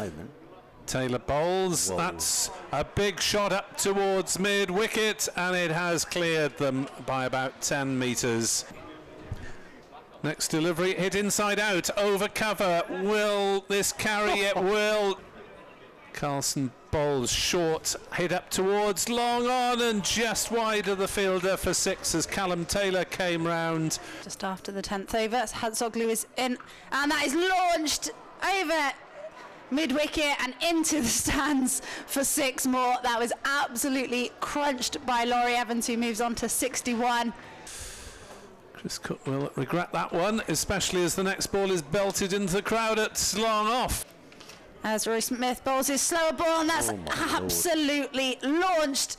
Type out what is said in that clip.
moment. Taylor bowls. Whoa. That's a big shot up towards mid wicket, and it has cleared them by about 10 metres. Next delivery hit inside out over cover. Will this carry? It will. Carlson bowls short, hit up towards long on and just wide of the fielder for six as Callum Taylor came round. Just after the 10th over, Hansoglu is in, and that is launched over mid wicket and into the stands for six more. That was absolutely crunched by Laurie Evans, who moves on to 61. Chris Cooke will regret that one, especially as the next ball is belted into the crowd at long off. As Ruaidhri Smith bowls his slower ball, and that's Oh my lord. absolutely launched